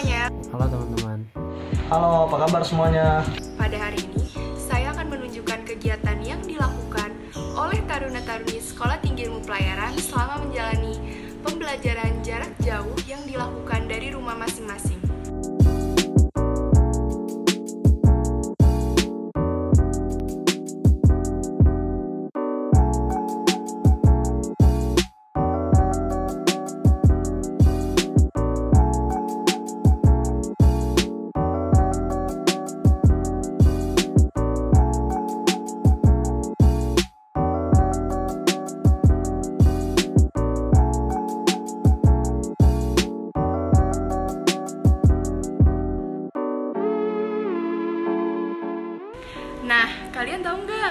Halo teman-teman. Halo, apa kabar semuanya? Pada hari ini, saya akan menunjukkan kegiatan yang dilakukan oleh taruna-taruni Sekolah Tinggi Ilmu Pelayaran selama menjalani pembelajaran jarak jauh yang dilakukan dari rumah masing-masing.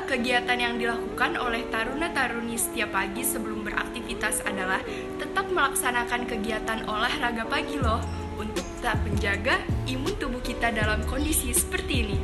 Kegiatan yang dilakukan oleh taruna-taruni setiap pagi sebelum beraktivitas adalah tetap melaksanakan kegiatan olahraga pagi loh untuk tetap menjaga imun tubuh kita dalam kondisi seperti ini.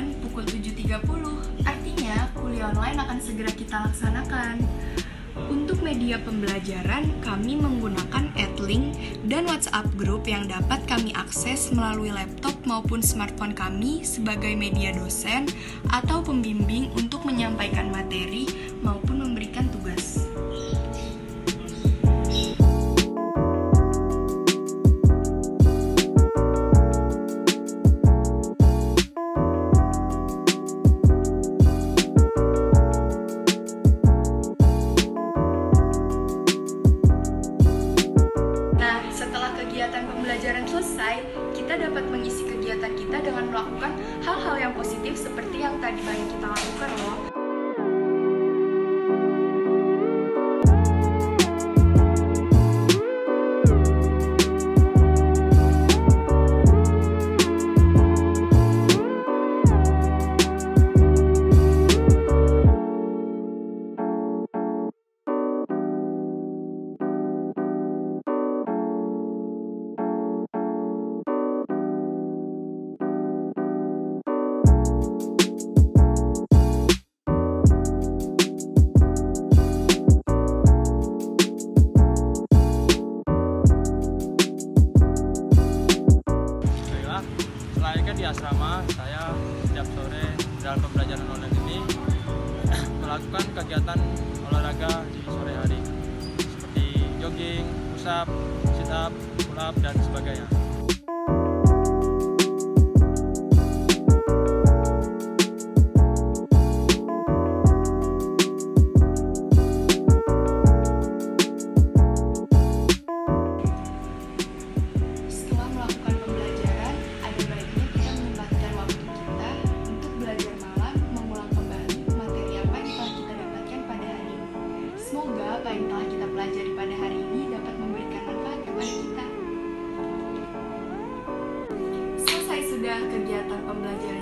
Menunjukkan pukul 7.30, artinya kuliah online akan segera kita laksanakan. Untuk media pembelajaran, kami menggunakan Adlink dan WhatsApp Group yang dapat kami akses melalui laptop maupun smartphone kami sebagai media dosen atau pembimbing untuk menyampaikan materi maupun memberikan tugas. Kita dapat mengisi kegiatan kita dengan melakukan hal-hal yang positif seperti yang tadi banyak kita lakukan loh. Melakukan kegiatan olahraga di sore hari seperti jogging, push up, sit up, pull up dan sebagainya. Semoga apa yang telah kita pelajari pada hari ini dapat memberikan manfaat kepada kita. Selesai sudah kegiatan pembelajaran